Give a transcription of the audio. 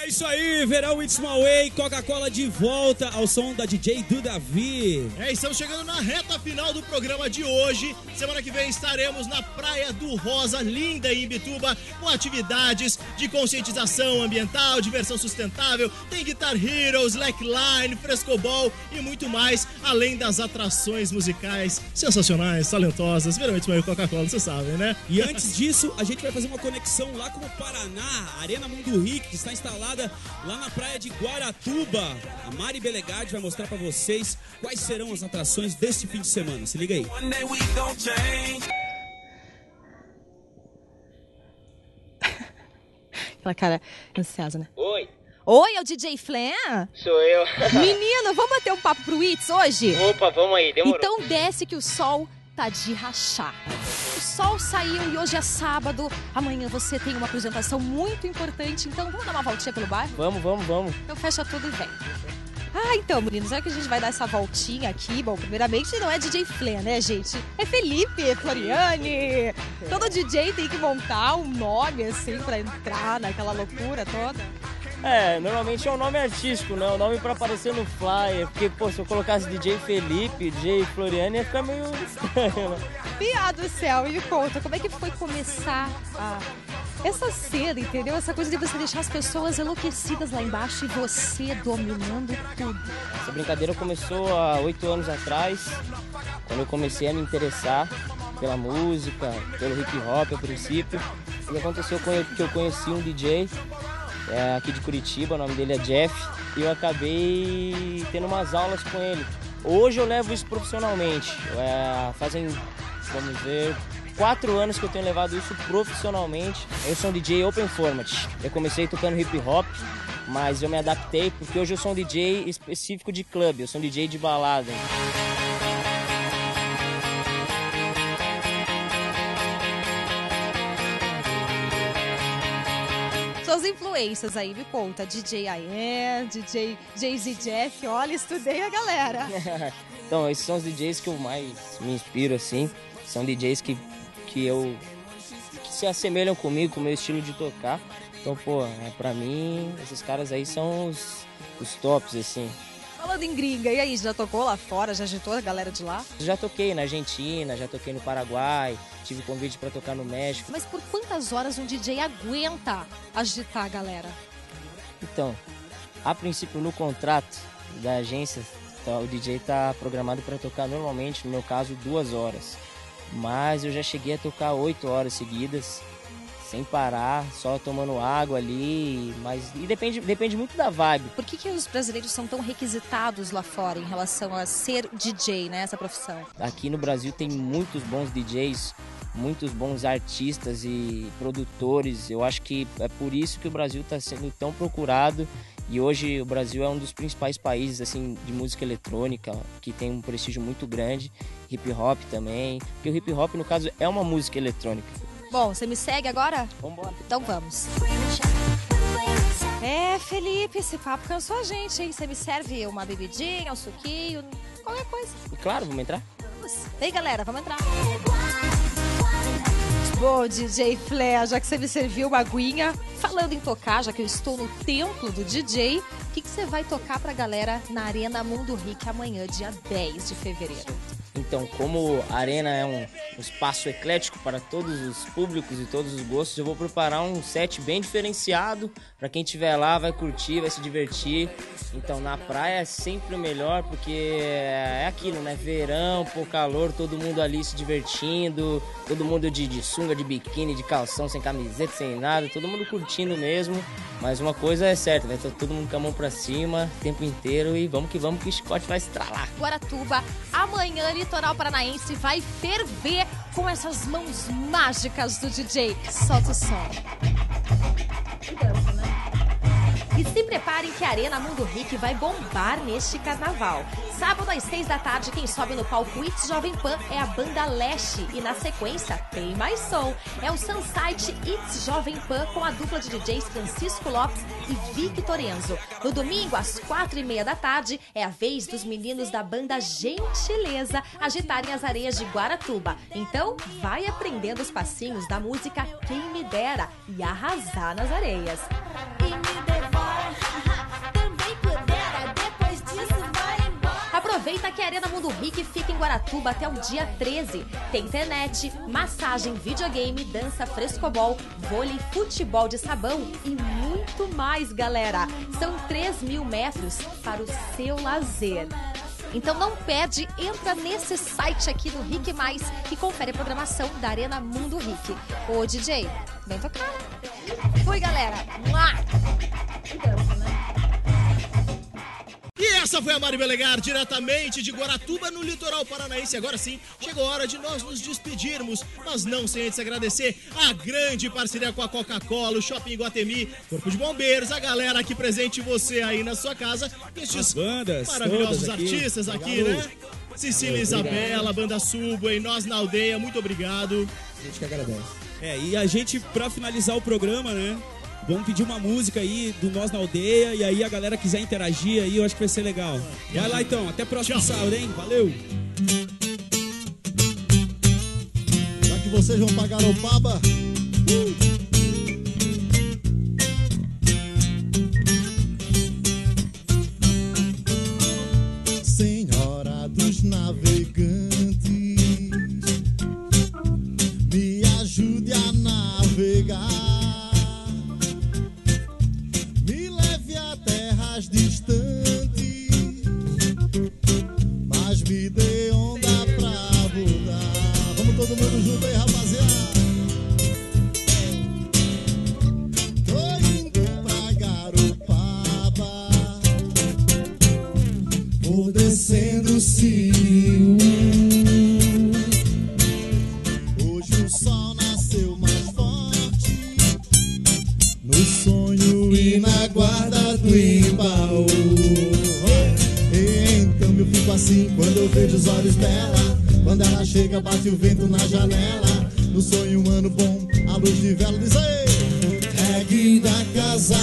É isso aí, verão It's My Way, Coca-Cola de volta ao som da DJ do Davi. É, estamos chegando na reta final do programa de hoje. Semana que vem estaremos na Praia do Rosa, linda em Ibituba, com atividades de conscientização ambiental, diversão sustentável, tem Guitar Heroes, Slackline, Frescobol e muito mais, além das atrações musicais sensacionais, talentosas. Verão It's My Way Coca-Cola, você sabe, né? E antes disso, a gente vai fazer uma conexão lá com o Paraná, Arena Mundo Rick, que está instalada lá na praia de Guaratuba. A Mari Belegade vai mostrar para vocês quais serão as atrações deste fim de semana. Se liga aí. Aquela cara ansiosa, né? Oi, Oi, é o DJ Flan? sou eu. Menino, vamos bater um papo pro It's hoje? Opa, vamos aí, demorou. Então desce que o sol tá de rachar. O sol saiu e hoje é sábado. Amanhã você tem uma apresentação muito importante. Então vamos dar uma voltinha pelo bairro? Vamos, vamos, vamos. Então fecha tudo e vem. Ah, então, meninos, já que a gente vai dar essa voltinha aqui, bom, primeiramente não é DJ Flan, né, gente? É Felipe Floriani. Todo DJ tem que montar um nome, assim, pra entrar naquela loucura toda. É, normalmente é um nome artístico, né? Um nome pra aparecer no flyer. Porque, pô, se eu colocasse DJ Felipe, DJ Floriano, ia ficar meio estranho, né? Pia do céu, me conta, como é que foi começar a... essa cena, entendeu? Essa coisa de você deixar as pessoas enlouquecidas lá embaixo e você dominando tudo. Essa brincadeira começou há oito anos atrás, quando eu comecei a me interessar pela música, pelo hip hop a princípio. E aconteceu que eu conheci um DJ é, aqui de Curitiba, o nome dele é Jeff, e eu acabei tendo umas aulas com ele. Hoje eu levo isso profissionalmente. É, fazem, vamos ver, quatro anos que eu tenho levado isso profissionalmente. Eu sou um DJ open format. Eu comecei tocando hip hop, mas eu me adaptei porque hoje eu sou um DJ específico de clube, eu sou um DJ de balada. Suas influências aí, me conta. DJ Ayan, DJ Jay-Z Jeff, olha, estudei a galera. Então, esses são os DJs que eu mais me inspiro, assim. São DJs que, que eu. que se assemelham comigo, com o meu estilo de tocar. Então, pô, é, pra mim, esses caras aí são os, os tops, assim. Falando em gringa, e aí, já tocou lá fora? Já agitou a galera de lá? Já toquei na Argentina, já toquei no Paraguai, tive convite pra tocar no México. Mas por quantas horas um DJ aguenta agitar a galera? Então, a princípio no contrato da agência, tá, o DJ tá programado para tocar normalmente, no meu caso, duas horas. Mas eu já cheguei a tocar oito horas seguidas, sem parar, só tomando água ali. Mas e depende, depende muito da vibe. Por que, que os brasileiros são tão requisitados lá fora em relação a ser DJ, né? Essa profissão? Aqui no Brasil tem muitos bons DJs, muitos bons artistas e produtores. Eu acho que é por isso que o Brasil está sendo tão procurado e hoje o Brasil é um dos principais países assim de música eletrônica que tem um prestígio muito grande, hip hop também, porque o hip hop no caso é uma música eletrônica. Bom, você me segue agora? Vambora. Então vamos. É, Felipe, esse papo cansou a gente, hein? Você me serve uma bebidinha, um suquinho, qualquer coisa. Claro, vamos entrar. Vem, galera, vamos entrar. Bom, DJ Flea, já que você me serviu uma aguinha, falando em tocar, já que eu estou no templo do DJ, o que, que você vai tocar pra galera na Arena Mundo Rick amanhã, dia 10 de fevereiro? Então, como a arena é um, espaço eclético para todos os públicos e todos os gostos, eu vou preparar um set bem diferenciado para quem estiver lá, vai curtir, vai se divertir. Então, na praia é sempre o melhor porque é aquilo, né? Verão, pô, calor, todo mundo ali se divertindo, todo mundo de, de sunga, de biquíni, de calção, sem camiseta, sem nada, todo mundo curtindo mesmo. Mas uma coisa é certa, vai estar todo mundo com a mão pra cima o tempo inteiro e vamos que vamos que o chicote vai estralar. Guaratuba, amanhã, litoral paranaense vai ferver com essas mãos mágicas do DJ. Solta o som. E preparem que a Arena Mundo Rick vai bombar neste carnaval. Sábado às seis da tarde, quem sobe no palco It's Jovem Pan é a banda Leste. E na sequência, tem mais som. É o Sunside It's Jovem Pan com a dupla de DJs Francisco Lopes e Victor Enzo. No domingo, às quatro e meia da tarde, é a vez dos meninos da banda Gentileza agitarem as areias de Guaratuba. Então, vai aprendendo os passinhos da música Quem Me Dera e arrasar nas areias. E me devolve Aproveita que a Arena Mundo Rick fica em Guaratuba até o dia 13. Tem internet, massagem, videogame, dança, frescobol, vôlei, futebol de sabão e muito mais, galera. São 3 mil metros para o seu lazer. Então não perde, entra nesse site aqui do Rick Mais e confere a programação da Arena Mundo Rick. Ô DJ, vem tocar. Fui, galera. Mua! Dança, né? Essa foi a Mari Belegar, diretamente de Guaratuba, no litoral paranaense. Agora sim, chegou a hora de nós nos despedirmos, mas não sem antes agradecer a grande parceria com a Coca-Cola, o Shopping Guatemi, Corpo de Bombeiros, a galera aqui presente, você aí na sua casa, estes As bandas maravilhosos aqui. artistas aqui, Obrigado. né? Cecília Isabela, Banda Subway, Nós na Aldeia, muito obrigado. A gente que agradece. É, e a gente, pra finalizar o programa, né? Vamos pedir uma música aí do Nós na Aldeia. E aí a galera quiser interagir aí, eu acho que vai ser legal. Vai lá então, até próximo Tchau. sábado, hein? Valeu! Já que vocês vão pagar o Paba, os olhos dela. Quando ela chega, bate o vento na janela. No sonho humano bom, a luz de vela diz: Ei, reggae da casa